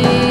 see.